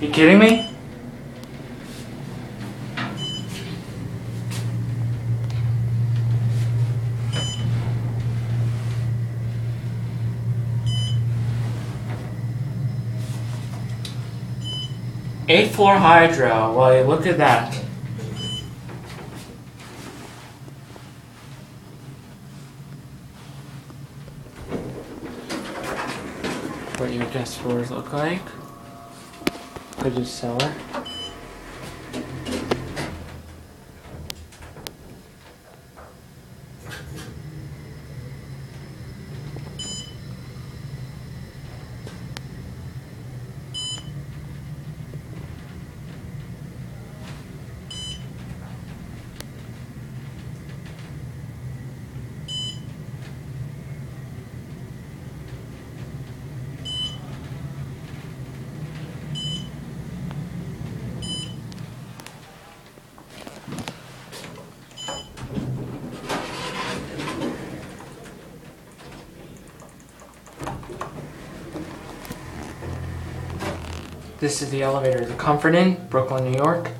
You kidding me? Eighth floor hydro. Well, look at that. What your guest floors look like. Could you cellar? This is the elevator, the Comfort Inn, Brooklyn, New York.